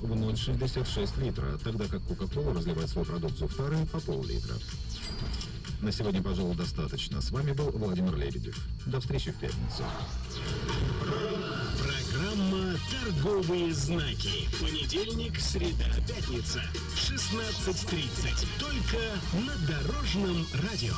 в 0,66 литра, тогда как Coca-Cola разливает свою продукцию в тары по пол-литра. На сегодня, пожалуй, достаточно. С вами был Владимир Лебедев. До встречи в пятницу. Программа «Торговые знаки». Понедельник, среда, пятница. 16.30. Только на Дорожном радио.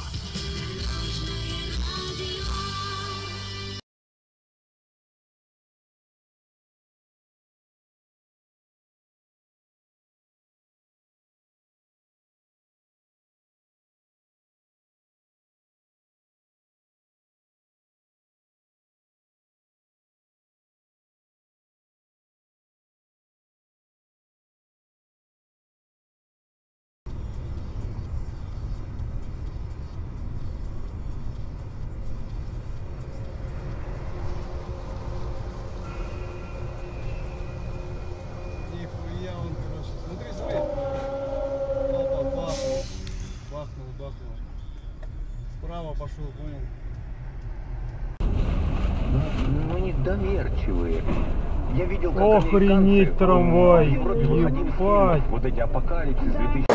Бахнул. Справа пошел, понял? Ну, недоверчивые. Я видел, как Охренеть трамвай, ебать. Вот эти апокалипсис 2000.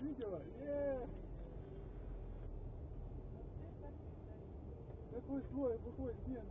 Видела? Еее. Какой слой выходит? Нет.